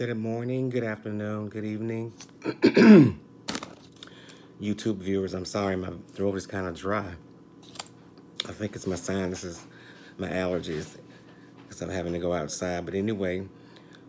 Good morning, good afternoon, good evening. YouTube viewers, I'm sorry, my throat is kind of dry. I think it's my sinuses, my allergies, because I'm having to go outside. But anyway,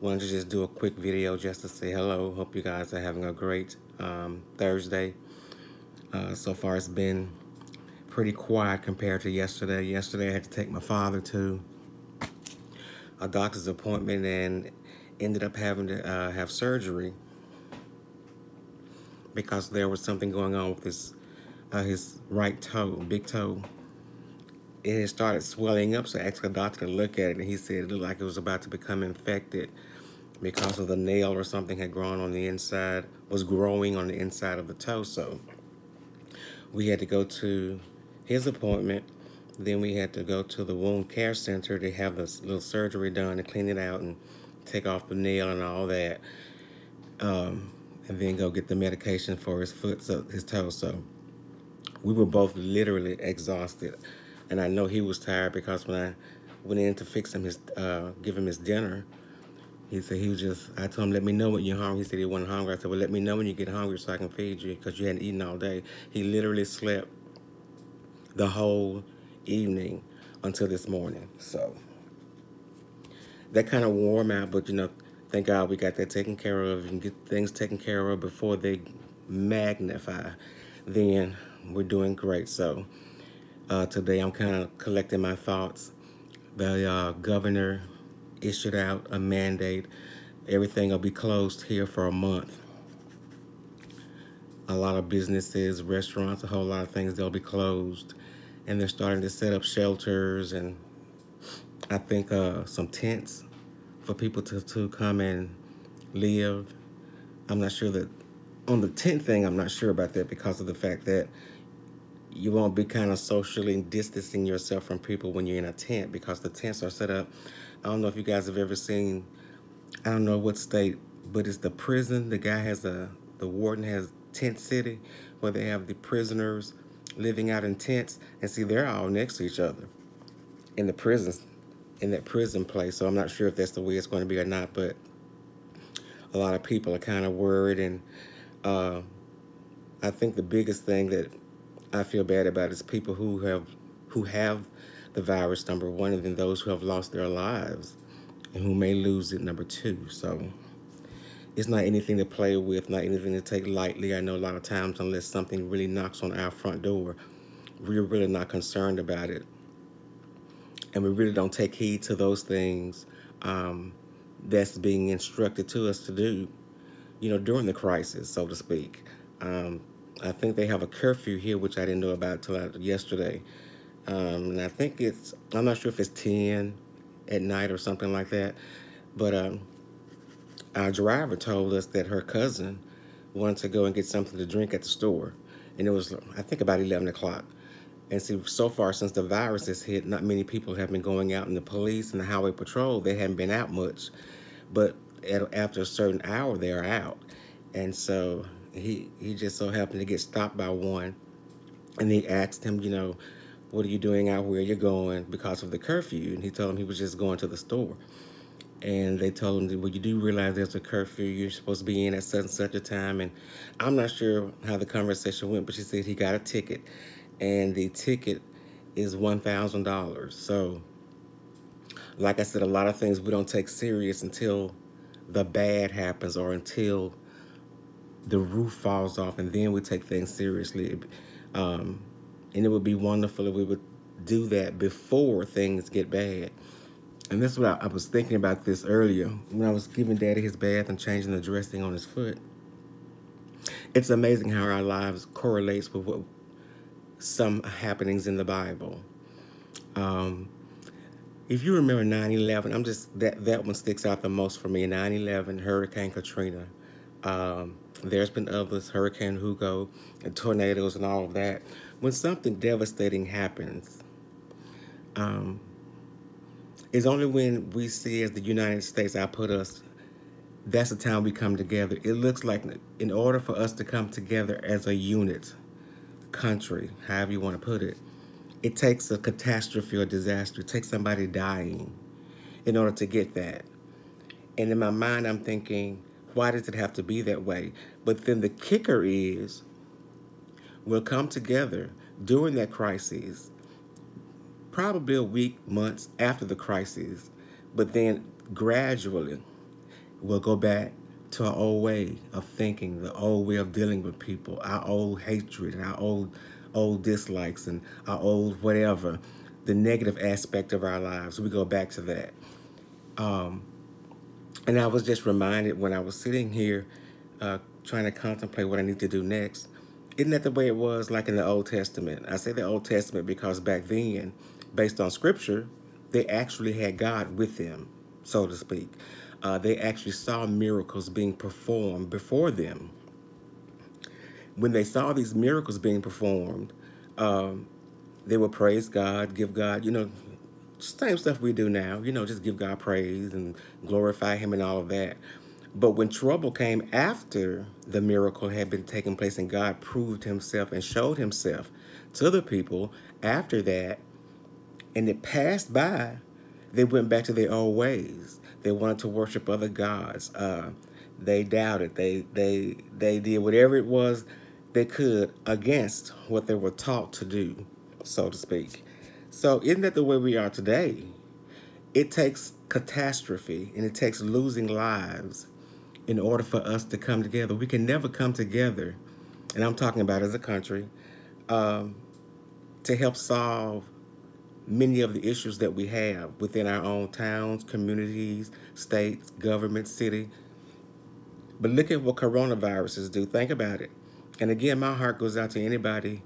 wanted to just do a quick video just to say hello. Hope you guys are having a great um, Thursday. Uh, so far, it's been pretty quiet compared to yesterday. Yesterday, I had to take my father to a doctor's appointment and ended up having to uh, have surgery because there was something going on with his uh, his right toe, big toe. It had started swelling up, so I asked the doctor to look at it, and he said it looked like it was about to become infected because of the nail or something had grown on the inside, was growing on the inside of the toe. So we had to go to his appointment. Then we had to go to the wound care center to have this little surgery done and clean it out and take off the nail and all that. Um, and then go get the medication for his foot, so his toe. So we were both literally exhausted. And I know he was tired because when I went in to fix him his, uh, give him his dinner, he said he was just, I told him, let me know when you're hungry. He said he wasn't hungry. I said, well, let me know when you get hungry so I can feed you because you hadn't eaten all day. He literally slept the whole evening until this morning. So that kind of wore out, but you know, thank God we got that taken care of and get things taken care of before they magnify. Then we're doing great. So uh, today I'm kind of collecting my thoughts. The uh, governor issued out a mandate. Everything will be closed here for a month. A lot of businesses, restaurants, a whole lot of things, they'll be closed. And they're starting to set up shelters and I think uh, some tents for people to, to come and live. I'm not sure that, on the tent thing, I'm not sure about that because of the fact that you won't be kind of socially distancing yourself from people when you're in a tent because the tents are set up. I don't know if you guys have ever seen, I don't know what state, but it's the prison. The guy has a, the warden has tent city where they have the prisoners living out in tents. And see, they're all next to each other in the prisons, in that prison place. So I'm not sure if that's the way it's going to be or not, but a lot of people are kind of worried. And uh, I think the biggest thing that I feel bad about is people who have who have the virus, number one, and then those who have lost their lives and who may lose it, number two. So it's not anything to play with, not anything to take lightly. I know a lot of times, unless something really knocks on our front door, we're really not concerned about it. And we really don't take heed to those things um, that's being instructed to us to do, you know, during the crisis, so to speak. Um, I think they have a curfew here, which I didn't know about until yesterday. Um, and I think it's, I'm not sure if it's 10 at night or something like that. But um, our driver told us that her cousin wanted to go and get something to drink at the store. And it was, I think, about 11 o'clock. And see, so far since the virus has hit, not many people have been going out. And the police and the highway patrol, they haven't been out much. But at, after a certain hour, they're out. And so he he just so happened to get stopped by one and he asked him you know what are you doing out where you're going because of the curfew and he told him he was just going to the store and they told him well you do realize there's a curfew you're supposed to be in at such and such a time and i'm not sure how the conversation went but she said he got a ticket and the ticket is $1000 so like i said a lot of things we don't take serious until the bad happens or until the roof falls off and then we take things seriously. Um, and it would be wonderful if we would do that before things get bad. And that's what I, I, was thinking about this earlier when I was giving Daddy his bath and changing the dressing on his foot. It's amazing how our lives correlates with what some happenings in the Bible. Um, if you remember 9-11, I'm just, that, that one sticks out the most for me. 9-11, Hurricane Katrina. Um, there's been others, Hurricane Hugo, and tornadoes and all of that. When something devastating happens, um, it's only when we see as the United States, I put us, that's the time we come together. It looks like in order for us to come together as a unit, country, however you want to put it, it takes a catastrophe or disaster. It takes somebody dying in order to get that. And in my mind, I'm thinking, why does it have to be that way? But then the kicker is, we'll come together during that crisis, probably a week, months after the crisis, but then gradually we'll go back to our old way of thinking, the old way of dealing with people, our old hatred and our old old dislikes and our old whatever, the negative aspect of our lives. We go back to that. Um, and I was just reminded when I was sitting here uh, trying to contemplate what I need to do next. Isn't that the way it was like in the Old Testament? I say the Old Testament because back then, based on scripture, they actually had God with them, so to speak. Uh, they actually saw miracles being performed before them. When they saw these miracles being performed, um, they would praise God, give God, you know, same stuff we do now, you know, just give God praise and glorify Him and all of that. But when trouble came after the miracle had been taking place and God proved Himself and showed Himself to the people after that, and it passed by, they went back to their old ways. They wanted to worship other gods. Uh, they doubted. They they they did whatever it was they could against what they were taught to do, so to speak. So isn't that the way we are today? It takes catastrophe and it takes losing lives in order for us to come together. We can never come together, and I'm talking about as a country, um, to help solve many of the issues that we have within our own towns, communities, states, government, city. But look at what coronaviruses do. Think about it. And again, my heart goes out to anybody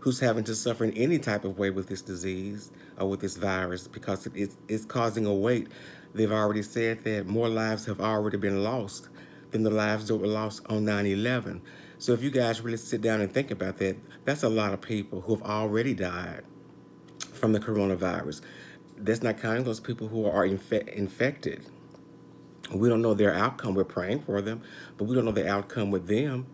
who's having to suffer in any type of way with this disease or with this virus because it's, causing a weight. They've already said that more lives have already been lost than the lives that were lost on 9-11. So if you guys really sit down and think about that, that's a lot of people who have already died from the coronavirus. That's not counting those people who are infe infected. We don't know their outcome. We're praying for them, but we don't know the outcome with them.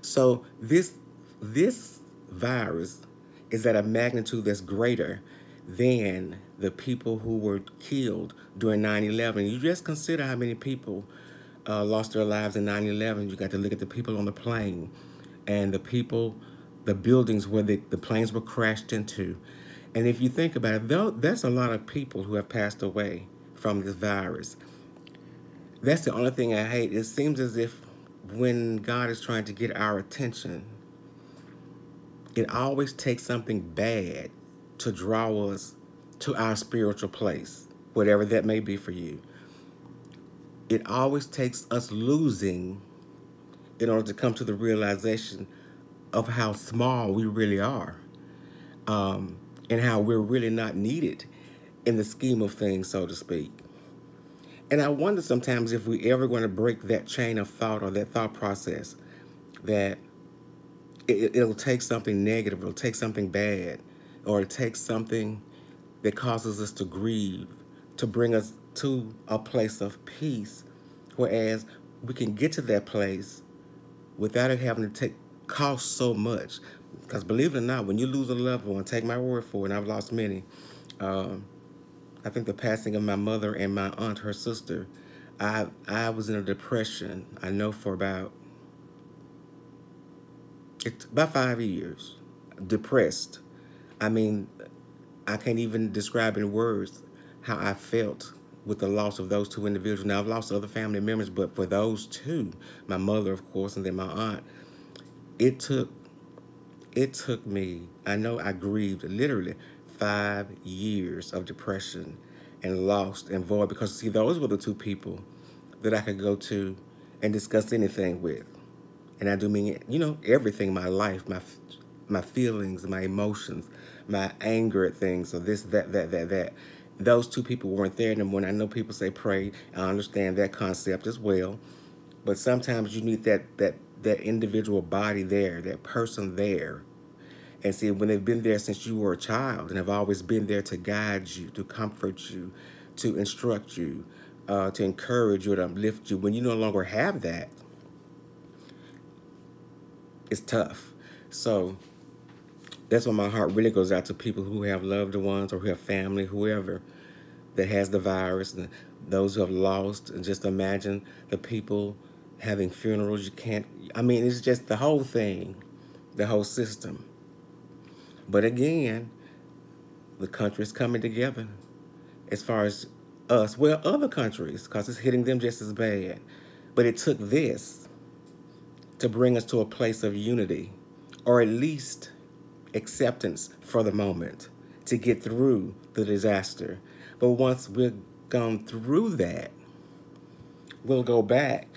So this this virus is at a magnitude that's greater than the people who were killed during 9-11. You just consider how many people uh, lost their lives in 9-11. You got to look at the people on the plane and the people, the buildings where the, the planes were crashed into. And if you think about it, though, that's a lot of people who have passed away from this virus. That's the only thing I hate. It seems as if when God is trying to get our attention, it always takes something bad to draw us to our spiritual place, whatever that may be for you. It always takes us losing in order to come to the realization of how small we really are um, and how we're really not needed in the scheme of things, so to speak. And I wonder sometimes if we're ever going to break that chain of thought or that thought process that it, it'll take something negative, it'll take something bad, or it takes something that causes us to grieve to bring us to a place of peace. Whereas we can get to that place without it having to take cost so much. Because believe it or not, when you lose a loved one, take my word for it, and I've lost many. Um, I think the passing of my mother and my aunt, her sister, I I was in a depression. I know for about it's about five years, depressed. I mean, I can't even describe in words how I felt with the loss of those two individuals. Now, I've lost other family members, but for those two, my mother, of course, and then my aunt, it took, it took me, I know I grieved literally five years of depression and lost and void because, see, those were the two people that I could go to and discuss anything with. And I do mean, you know, everything, my life, my my feelings, my emotions, my anger at things, or this, that, that, that, that. Those two people weren't there anymore. And I know people say pray. I understand that concept as well. But sometimes you need that that that individual body there, that person there. And see, when they've been there since you were a child and have always been there to guide you, to comfort you, to instruct you, uh, to encourage you, to uplift you, when you no longer have that, it's tough. So that's why my heart really goes out to people who have loved ones or who have family, whoever that has the virus. And those who have lost, and just imagine the people having funerals. You can't, I mean, it's just the whole thing, the whole system. But again, the country is coming together as far as us, well, other countries, because it's hitting them just as bad. But it took this to bring us to a place of unity, or at least acceptance for the moment, to get through the disaster. But once we've gone through that, we'll go back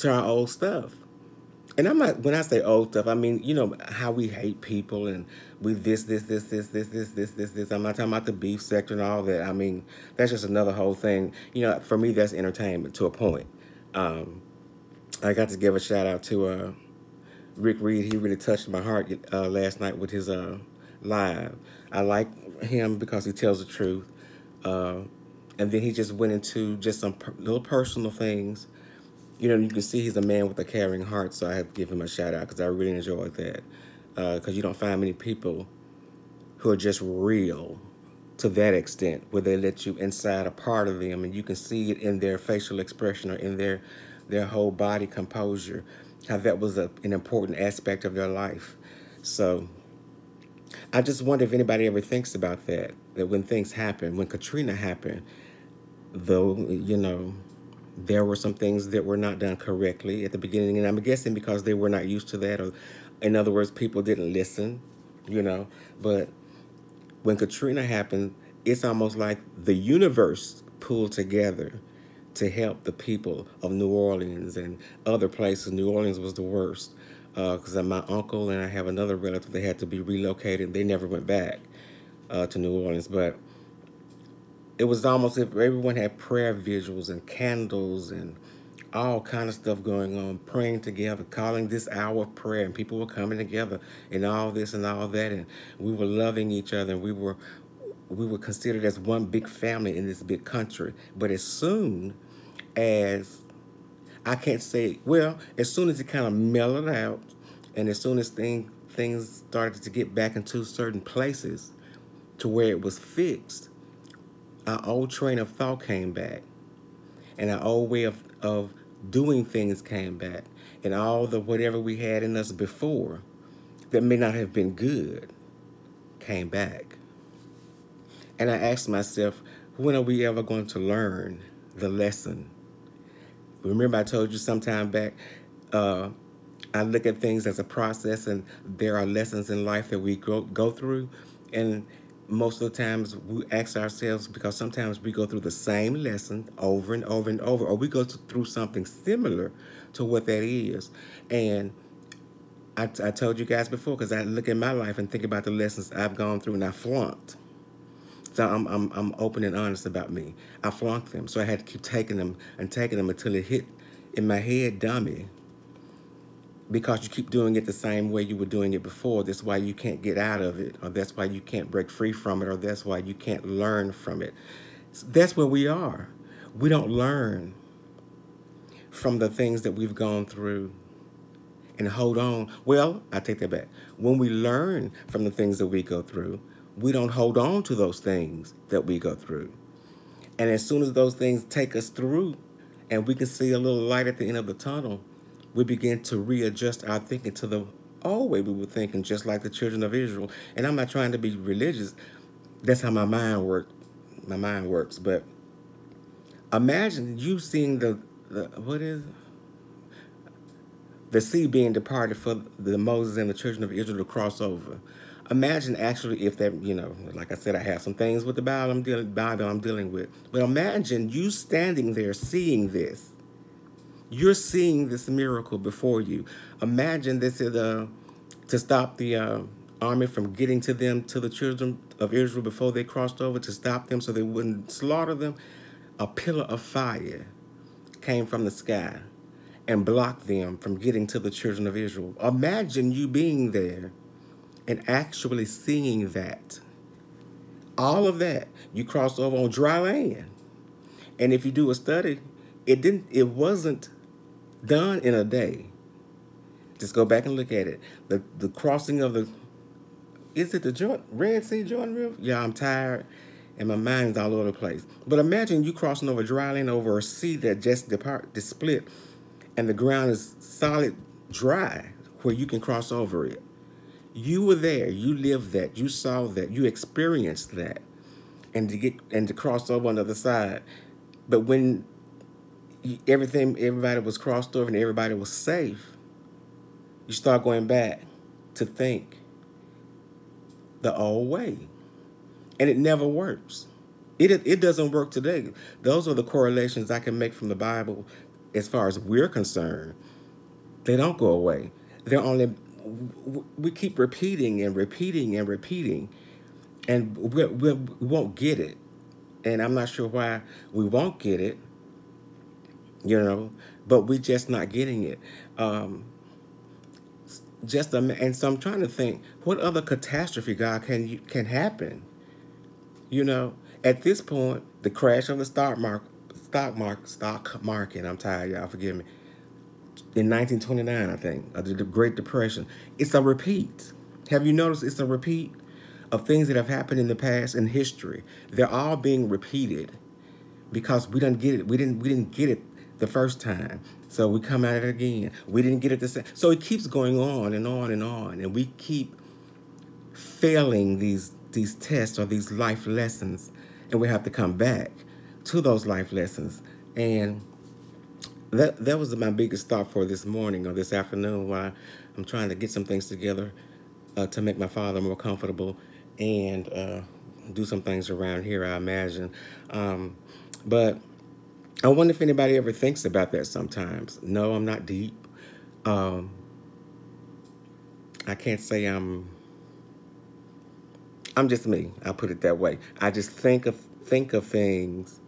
to our old stuff. And I'm not when I say old stuff, I mean, you know, how we hate people and we this, this, this, this, this, this, this, this, this. I'm not talking about the beef sector and all that. I mean, that's just another whole thing. You know, for me that's entertainment to a point. Um, I got to give a shout out to uh, Rick Reed. He really touched my heart uh, last night with his uh, live. I like him because he tells the truth. Uh, and then he just went into just some per little personal things you know, you can see he's a man with a caring heart, so I have to give him a shout out because I really enjoyed that. Because uh, you don't find many people who are just real to that extent, where they let you inside a part of them and you can see it in their facial expression or in their their whole body composure, how that was a, an important aspect of their life. So I just wonder if anybody ever thinks about that, that when things happen, when Katrina happened, though, you know, there were some things that were not done correctly at the beginning, and I'm guessing because they were not used to that, or in other words, people didn't listen, you know. But when Katrina happened, it's almost like the universe pulled together to help the people of New Orleans and other places. New Orleans was the worst because uh, my uncle and I have another relative, they had to be relocated. They never went back uh, to New Orleans, but it was almost if everyone had prayer visuals and candles and all kind of stuff going on, praying together, calling this hour of prayer, and people were coming together and all this and all that, and we were loving each other, and we were we were considered as one big family in this big country. But as soon as I can't say well, as soon as it kind of mellowed out, and as soon as thing, things started to get back into certain places to where it was fixed, our old train of thought came back and our old way of, of doing things came back and all the whatever we had in us before that may not have been good came back. And I asked myself, when are we ever going to learn the lesson? Remember I told you sometime back, uh, I look at things as a process and there are lessons in life that we go, go through. And most of the times we ask ourselves because sometimes we go through the same lesson over and over and over, or we go through something similar to what that is. And I, I told you guys before because I look at my life and think about the lessons I've gone through and I flunked. So I'm, I'm, I'm open and honest about me. I flunked them. So I had to keep taking them and taking them until it hit in my head, dummy because you keep doing it the same way you were doing it before. That's why you can't get out of it, or that's why you can't break free from it, or that's why you can't learn from it. That's where we are. We don't learn from the things that we've gone through and hold on. Well, I take that back. When we learn from the things that we go through, we don't hold on to those things that we go through. And as soon as those things take us through and we can see a little light at the end of the tunnel, we begin to readjust our thinking to the old way we were thinking, just like the children of Israel. And I'm not trying to be religious. That's how my mind works. My mind works. But imagine you seeing the, the what is the sea being departed for the Moses and the children of Israel to cross over. Imagine actually if that, you know, like I said, I have some things with the Bible I'm dealing, Bible I'm dealing with. But imagine you standing there seeing this you're seeing this miracle before you. Imagine this is a, to stop the uh, army from getting to them, to the children of Israel before they crossed over, to stop them so they wouldn't slaughter them. A pillar of fire came from the sky and blocked them from getting to the children of Israel. Imagine you being there and actually seeing that. All of that, you crossed over on dry land. And if you do a study, it didn't it wasn't done in a day. Just go back and look at it. The the crossing of the is it the joint Red Sea Jordan River? Yeah, I'm tired and my mind's all over the place. But imagine you crossing over dry land over a sea that just depart, just split, and the ground is solid dry where you can cross over it. You were there. You lived that. You saw that. You experienced that, and to get and to cross over on the other side. But when everything, everybody was crossed over and everybody was safe, you start going back to think the old way. And it never works. It, it doesn't work today. Those are the correlations I can make from the Bible as far as we're concerned. They don't go away. They're only, we keep repeating and repeating and repeating, and we, we, we won't get it. And I'm not sure why we won't get it, you know, but we're just not getting it. Um, just a, and so I'm trying to think what other catastrophe God can can happen. You know, at this point, the crash of the stock market, stock market, stock market. I'm tired, y'all. Forgive me. In 1929, I think, of the Great Depression. It's a repeat. Have you noticed? It's a repeat of things that have happened in the past in history. They're all being repeated because we didn't get it. We didn't. We didn't get it the first time. So we come at it again. We didn't get it the same. So it keeps going on and on and on. And we keep failing these these tests or these life lessons. And we have to come back to those life lessons. And that that was my biggest thought for this morning or this afternoon while I'm trying to get some things together uh, to make my father more comfortable and uh, do some things around here, I imagine. Um, but I wonder if anybody ever thinks about that sometimes. No, I'm not deep. Um, I can't say I'm. I'm just me. I'll put it that way. I just think of think of things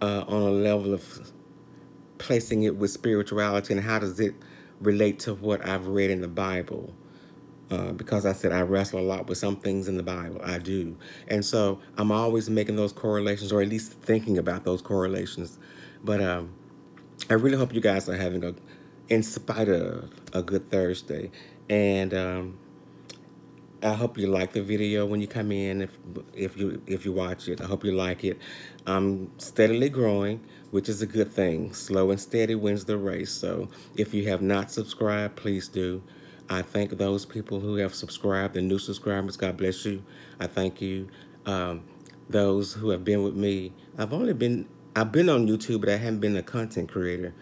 uh, on a level of placing it with spirituality and how does it relate to what I've read in the Bible. Uh, because I said I wrestle a lot with some things in the Bible. I do. And so I'm always making those correlations or at least thinking about those correlations. But um, I really hope you guys are having a, in spite of a good Thursday. And um, I hope you like the video when you come in, if, if, you, if you watch it. I hope you like it. I'm steadily growing, which is a good thing. Slow and steady wins the race. So if you have not subscribed, please do. I thank those people who have subscribed, the new subscribers, God bless you. I thank you. Um, those who have been with me, I've only been, I've been on YouTube, but I haven't been a content creator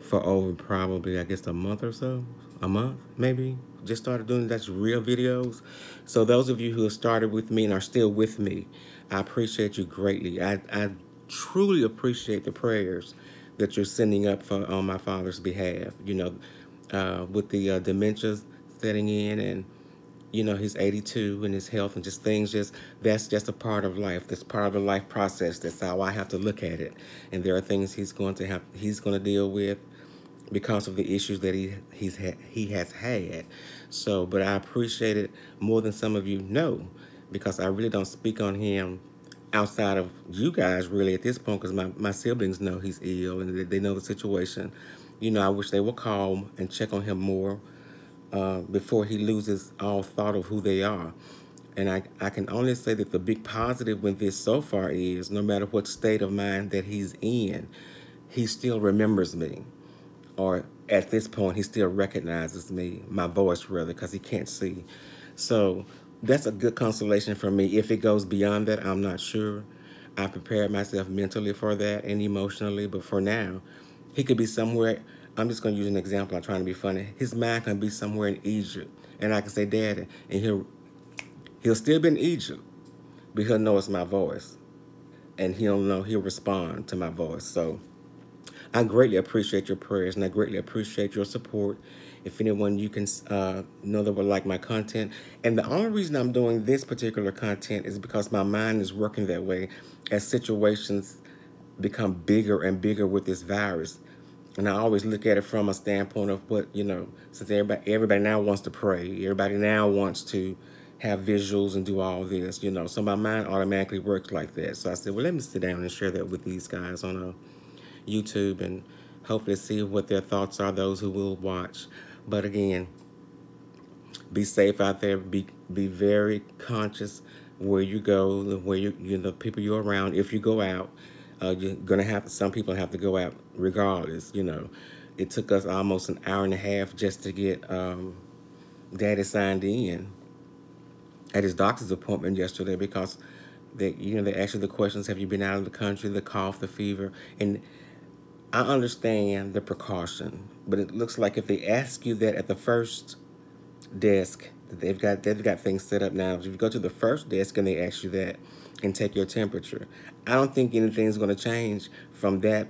for over probably, I guess, a month or so, a month, maybe. Just started doing that's real videos. So those of you who have started with me and are still with me, I appreciate you greatly. I, I truly appreciate the prayers that you're sending up for on my father's behalf. You know, uh, with the uh, dementia setting in and you know he's 82 and his health and just things just that's just a part of life. That's part of the life process. That's how i have to look at it. And there are things he's going to have he's going to deal with because of the issues that he he's had he has had. So but i appreciate it more than some of you know because i really don't speak on him outside of you guys really at this point because my, my siblings know he's ill and they know the situation you know, I wish they would call and check on him more uh, before he loses all thought of who they are. And I, I can only say that the big positive with this so far is no matter what state of mind that he's in, he still remembers me. Or at this point, he still recognizes me, my voice rather, because he can't see. So that's a good consolation for me. If it goes beyond that, I'm not sure. I prepared myself mentally for that and emotionally, but for now, he could be somewhere, I'm just going to use an example. I'm trying to be funny. His mind can be somewhere in Egypt. And I can say, Daddy. And he'll, he'll still be in Egypt, but he'll know it's my voice. And he'll know, he'll respond to my voice. So I greatly appreciate your prayers and I greatly appreciate your support. If anyone you can uh, know that would like my content. And the only reason I'm doing this particular content is because my mind is working that way as situations become bigger and bigger with this virus. And I always look at it from a standpoint of what, you know, since everybody, everybody now wants to pray, everybody now wants to have visuals and do all this, you know. So my mind automatically works like that. So I said, well, let me sit down and share that with these guys on a uh, YouTube and hopefully see what their thoughts are, those who will watch. But again, be safe out there. Be, be very conscious where you go, where you, you know, people you're around. If you go out, uh, you're gonna have some people have to go out regardless. You know, it took us almost an hour and a half just to get um, Daddy signed in at his doctor's appointment yesterday because they, you know, they asked you the questions: Have you been out of the country? The cough, the fever, and I understand the precaution, but it looks like if they ask you that at the first desk, they've got they've got things set up now. If you go to the first desk and they ask you that and take your temperature, I don't think anything's going to change from that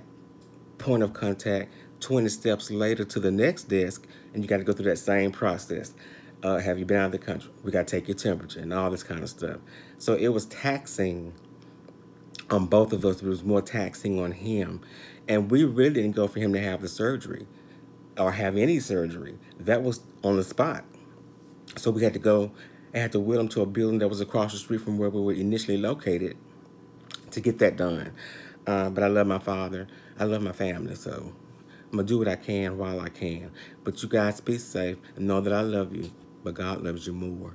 point of contact 20 steps later to the next desk, and you got to go through that same process. Uh, have you been out of the country? We got to take your temperature and all this kind of stuff. So it was taxing on both of us. It was more taxing on him. And we really didn't go for him to have the surgery or have any surgery. That was on the spot. So we had to go and had to wheel him to a building that was across the street from where we were initially located to get that done. Uh, but I love my father. I love my family. So I'm going to do what I can while I can. But you guys be safe and know that I love you. But God loves you more.